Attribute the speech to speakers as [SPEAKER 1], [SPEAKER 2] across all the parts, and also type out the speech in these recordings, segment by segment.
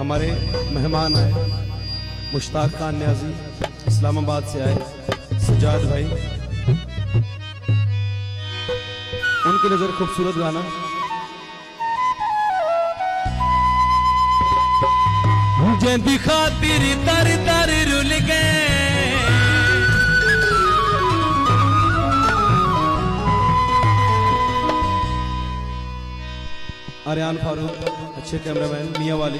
[SPEAKER 1] हमारे मेहमान आए। मुश्ताक खान न्याजी, इस्लामाबाद से आए। सजाद भाई। उनकी नज़र खूबसूरत गाना।
[SPEAKER 2] जंदी खातिर तर तर रुल गए।
[SPEAKER 1] आर्यान फारूक, अच्छे कैमरामैन, मियाँ वाली।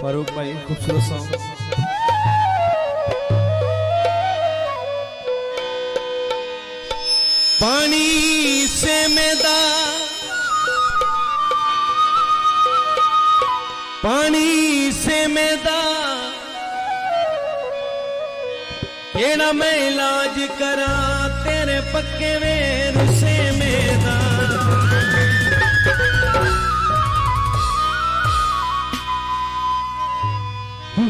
[SPEAKER 1] फारूक भाई, खूबसूरत सॉन्ग
[SPEAKER 2] पानी से मैदा, पानी से मैदा केड़ा मैं इलाज करा, तेरे पक्के वेर से मैदा।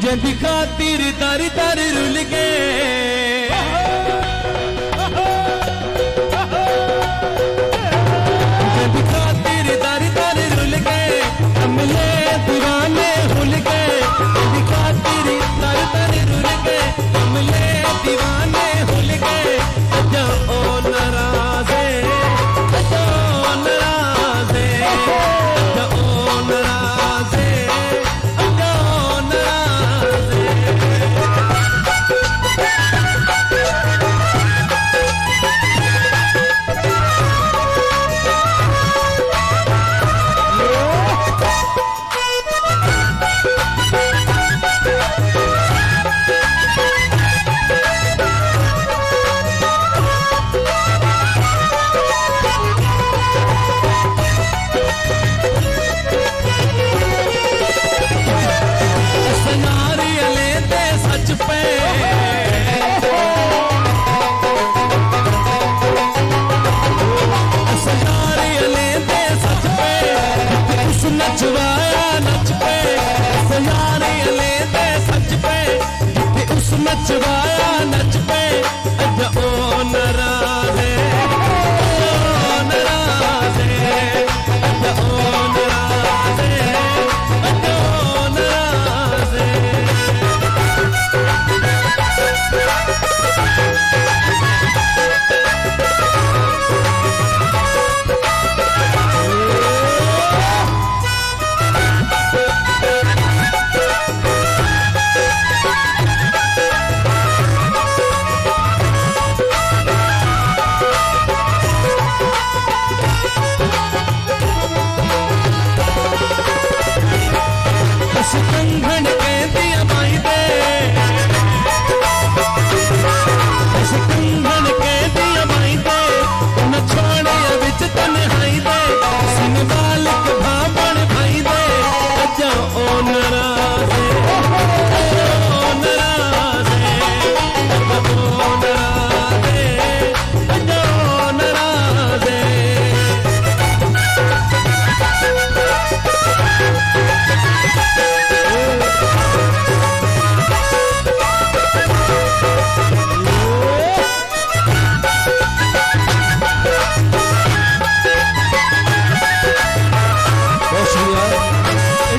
[SPEAKER 2] जद खातिर दर दर रुल गए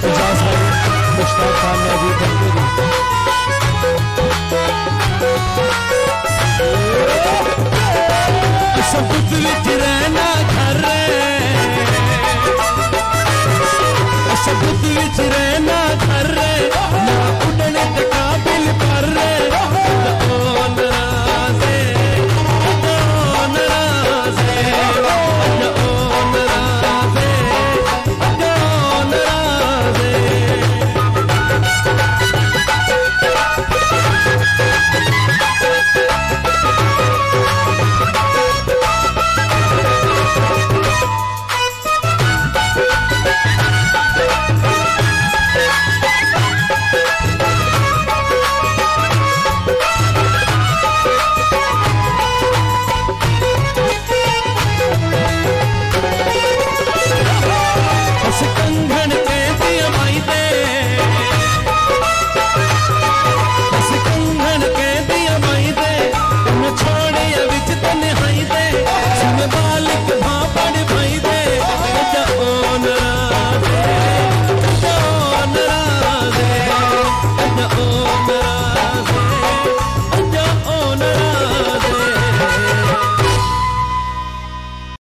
[SPEAKER 2] एजाज भाई मुश्ताक खान ने अभी